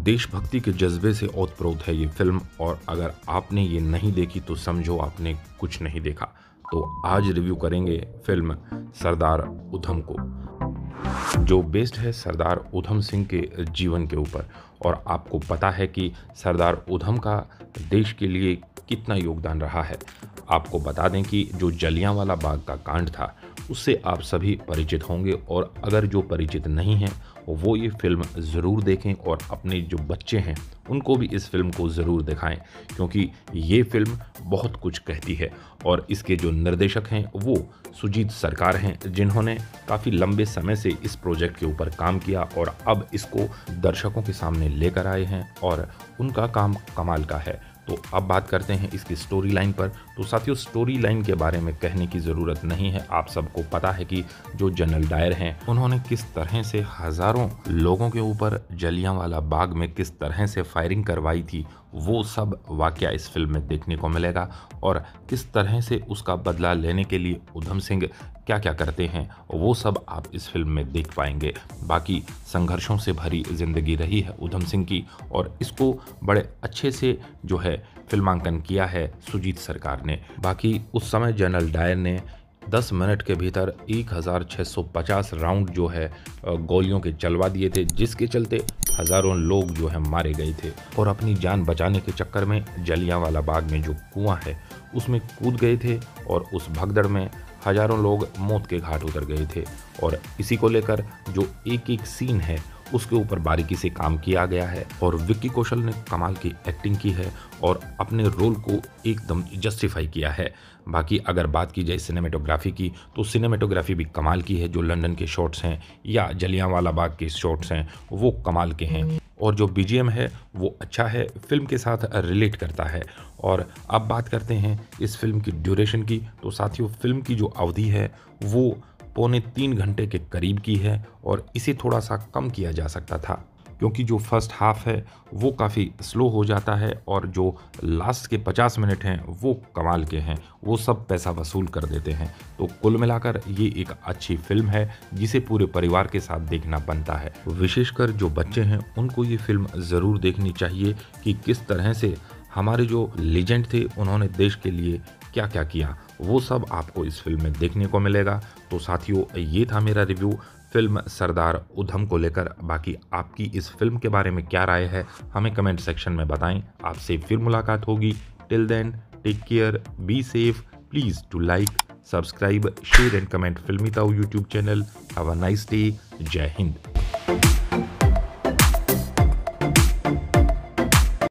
देशभक्ति के जज्बे से ओतप्रोत है ये फ़िल्म, और अगर आपने ये नहीं देखी तो समझो आपने कुछ नहीं देखा। तो आज रिव्यू करेंगे फ़िल्म सरदार उधम को, जो बेस्ड है सरदार उधम सिंह के जीवन के ऊपर। और आपको पता है कि सरदार उधम का देश के लिए कितना योगदान रहा है। आपको बता दें कि जो जलियांवाला बाग का कांड था उससे आप सभी परिचित होंगे और अगर जो परिचित नहीं हैं, वो ये फ़िल्म ज़रूर देखें और अपने जो बच्चे हैं, उनको भी इस फ़िल्म को ज़रूर दिखाएँ, क्योंकि ये फ़िल्म बहुत कुछ कहती है। और इसके जो निर्देशक हैं, वो सुजीत सरकार हैं, जिन्होंने काफ़ी लंबे समय से इस प्रोजेक्ट के ऊपर काम किया और अब इसको दर्शकों के सामने लेकर आए हैं और उनका काम कमाल का है। तो अब बात करते हैं इसकी स्टोरी लाइन पर। तो साथियों स्टोरी लाइन के बारे में कहने की ज़रूरत नहीं है। आप सबको पता है कि जो जनरल डायर हैं, उन्होंने किस तरह से हज़ारों लोगों के ऊपर जलियांवाला बाग में किस तरह से फायरिंग करवाई थी वो सब वाक़ इस फ़िल्म में देखने को मिलेगा और किस तरह से उसका बदला लेने के लिए उधम सिंह क्या क्या करते हैं, वो सब आप इस फ़िल्म में देख पाएँगे। बाकी संघर्षों से भरी ज़िंदगी रही है उधम सिंह की और इसको बड़े अच्छे से जो है फिल्मांकन किया है सुजीत सरकार ने। बाकी उस समय जनरल डायर ने 10 मिनट के भीतर 1650 राउंड जो है गोलियों के चलवा दिए थे, जिसके चलते हज़ारों लोग जो है मारे गए थे और अपनी जान बचाने के चक्कर में जलियांवाला बाग में जो कुआँ है, उसमें कूद गए थे और उस भगदड़ में हज़ारों लोग मौत के घाट उतर गए थे। और इसी को लेकर जो एक एक सीन है उसके ऊपर बारीकी से काम किया गया है और विक्की कौशल ने कमाल की एक्टिंग की है और अपने रोल को एकदम जस्टिफाई किया है। बाकी अगर बात की जाए सिनेमेटोग्राफी की तो सिनेमेटोग्राफी भी कमाल की है। जो लंदन के शॉट्स हैं या जलियांवाला बाग के शॉट्स हैं, वो कमाल के हैं। और जो बीजीएम है, वो अच्छा है फ़िल्म के साथ रिलेट करता है। और अब बात करते हैं इस फ़िल्म की ड्यूरेशन की। तो साथियों फ़िल्म की जो अवधि है, वो पौने तीन घंटे के करीब की है और इसे थोड़ा सा कम किया जा सकता था, क्योंकि जो फ़र्स्ट हाफ़ है, वो काफ़ी स्लो हो जाता है और जो लास्ट के 50 मिनट हैं, वो कमाल के हैं। वो सब पैसा वसूल कर देते हैं। तो कुल मिलाकर ये एक अच्छी फ़िल्म है, जिसे पूरे परिवार के साथ देखना बनता है। विशेषकर जो बच्चे हैं, उनको ये फ़िल्म ज़रूर देखनी चाहिए कि किस तरह से हमारे जो लेजेंड थे, उन्होंने देश के लिए क्या क्या किया। वो सब आपको इस फ़िल्म में देखने को मिलेगा। तो साथियों, ये था मेरा रिव्यू फ़िल्म सरदार उधम को लेकर। बाकी आपकी इस फ़िल्म के बारे में क्या राय है, हमें कमेंट सेक्शन में बताएँ। आपसे फिर मुलाकात होगी। Till then take care be safe please to like subscribe share and comment Filmy Tau YouTube channel have a nice day जय हिंद